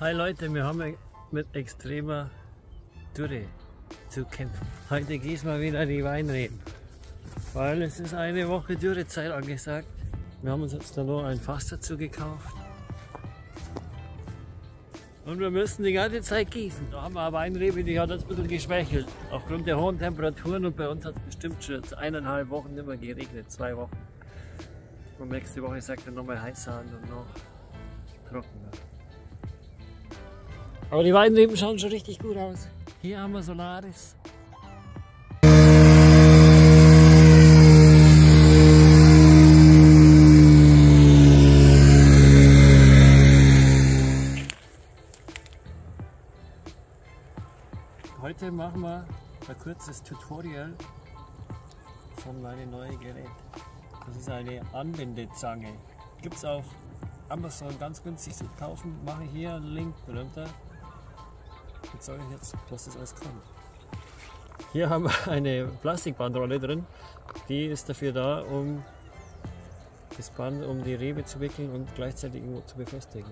Hi Leute, wir haben mit extremer Dürre zu kämpfen. Heute gießen wir wieder die Weinreben, weil es ist eine Woche Dürrezeit angesagt. Wir haben uns jetzt da noch ein Fass dazu gekauft. Und wir müssen die ganze Zeit gießen. Da haben wir eine Weinrebe, die hat jetzt ein bisschen geschwächelt. Aufgrund der hohen Temperaturen und bei uns hat es bestimmt schon eineinhalb Wochen nicht mehr geregnet, zwei Wochen. Und nächste Woche sagt er nochmal heißer an und noch trockener. Aber die Weinreben schauen schon richtig gut aus. Hier haben wir Solaris. Heute machen wir ein kurzes Tutorial von meinem neuen Gerät. Das ist eine Anwendezange. Gibt es auf Amazon ganz günstig zu kaufen. Mache hier einen Link drunter. Ich zeige euch jetzt, was das alles kann. Hier haben wir eine Plastikbandrolle drin. Die ist dafür da, um das Band um die Rebe zu wickeln und gleichzeitig irgendwo zu befestigen.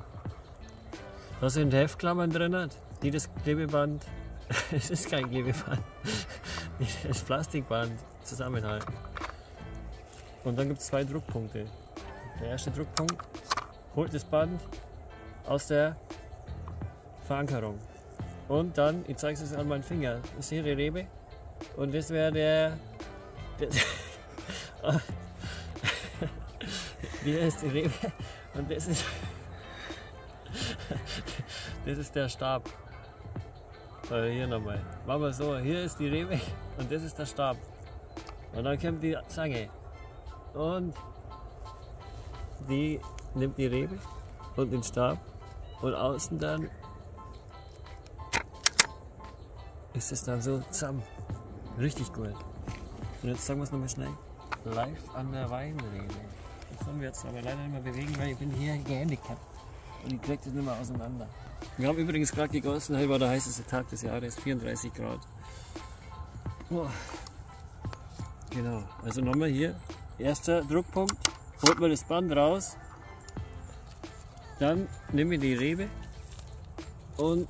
Da sind Heftklammern drin, die das Klebeband, es ist kein Klebeband, das Plastikband zusammenhalten. Und dann gibt es zwei Druckpunkte. Der erste Druckpunkt holt das Band aus der Verankerung. Und dann, ich zeige es an meinen Finger, ist hier die Rebe. Und das wäre der, der Hier ist die Rebe und das ist, das ist der Stab. Also hier nochmal. Machen wir so, hier ist die Rebe und das ist der Stab. Und dann kommt die Zange. Und die nimmt die Rebe und den Stab und außen dann ist es dann so zusammen. Richtig gut. Und jetzt sagen wir es nochmal schnell. Live an der Weinrebe. Das können wir jetzt aber leider nicht mehr bewegen, weil ich bin hier gehandicapt. Und ich kriege das nicht mehr auseinander. Wir haben übrigens gerade gegossen, heute war der heißeste Tag des Jahres, 34 Grad. Oh. Genau, also nochmal hier, erster Druckpunkt, holt man das Band raus, dann nehme ich die Rebe und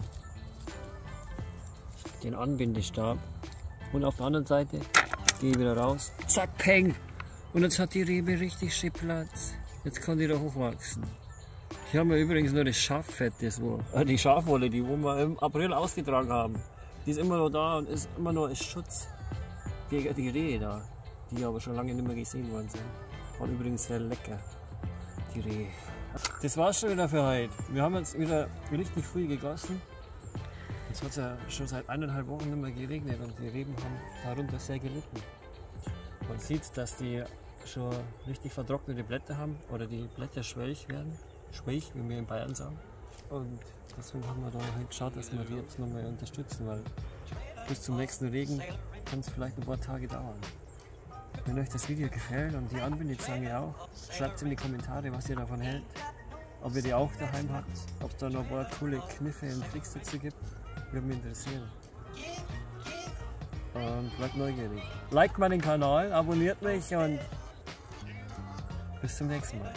den Anbindestab und auf der anderen Seite gehe ich wieder raus, zack, peng und jetzt hat die Rebe richtig schön Platz. Jetzt kann die da hochwachsen. Hier haben wir übrigens nur das Schaffett, das wo, äh, die Schafwolle, die wo wir im April ausgetragen haben. Die ist immer noch da und ist immer noch als Schutz gegen die Rehe da, die aber schon lange nicht mehr gesehen worden sind. War übrigens sehr lecker, die Rehe. Das war's schon wieder für heute. Wir haben jetzt wieder richtig früh gegossen. Jetzt hat es ja schon seit eineinhalb Wochen nicht mehr geregnet und die Reben haben darunter sehr gelitten. Man sieht, dass die schon richtig vertrocknete Blätter haben oder die Blätter schwelch werden. Schwelch, wie wir in Bayern sagen. Und deswegen haben wir da halt geschaut, dass wir die jetzt nochmal unterstützen, weil bis zum nächsten Regen kann es vielleicht ein paar Tage dauern. Wenn euch das Video gefällt und die Anbindezange auch, schreibt es in die Kommentare, was ihr davon hält. Ob ihr die auch daheim habt, ob es da noch ein paar coole Kniffe und Tricks dazu gibt, würde mich interessieren. Und bleibt neugierig. Liked mal den Kanal, abonniert mich und bis zum nächsten Mal.